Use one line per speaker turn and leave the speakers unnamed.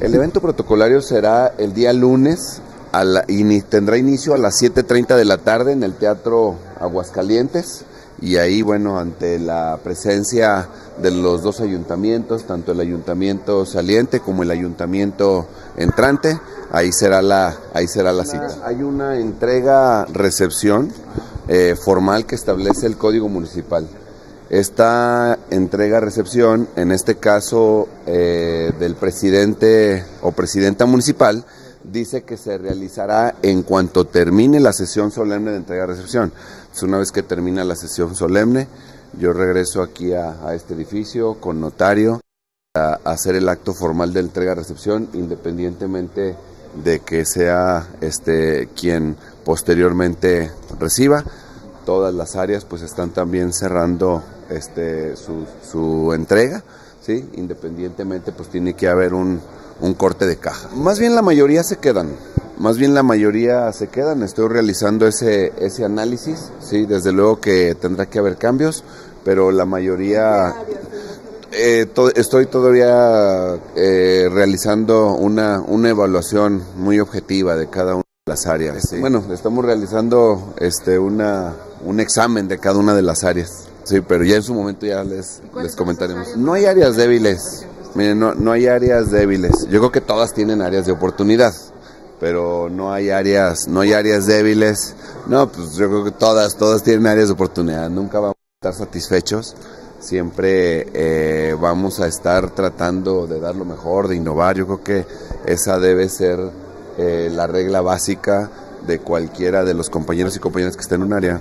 El evento protocolario será el día lunes y tendrá inicio a las 7.30 de la tarde en el Teatro Aguascalientes y ahí, bueno, ante la presencia de los dos ayuntamientos, tanto el ayuntamiento saliente como el ayuntamiento entrante, ahí será la, ahí será la cita. Hay una entrega-recepción eh, formal que establece el Código Municipal. Esta entrega-recepción, en este caso eh, del presidente o presidenta municipal, dice que se realizará en cuanto termine la sesión solemne de entrega-recepción. Una vez que termina la sesión solemne, yo regreso aquí a, este edificio con notario a, hacer el acto formal de entrega-recepción, independientemente de que sea este quien posteriormente reciba. Todas las áreas pues están también cerrando este su, su entrega, ¿sí? Independientemente pues tiene que haber un, un corte de caja. Más bien la mayoría se quedan, más bien la mayoría se quedan. Estoy realizando ese, ese análisis, sí, desde luego que tendrá que haber cambios, pero la mayoría... Eh, estoy todavía eh, realizando una, una evaluación muy objetiva de cada una de las áreas. Bueno, estamos realizando este, una, un examen de cada una de las áreas. Sí, pero ya en su momento ya les, les comentaremos. No hay áreas débiles. Miren, no, no hay áreas débiles. Yo creo que todas tienen áreas de oportunidad, pero no hay áreas, no hay áreas débiles. No, pues yo creo que todas, todas tienen áreas de oportunidad. Nunca vamos a estar satisfechos. Siempre eh, vamos a estar tratando de dar lo mejor, de innovar. Yo creo que esa debe ser eh, la regla básica de cualquiera de los compañeros y compañeras que estén en un área.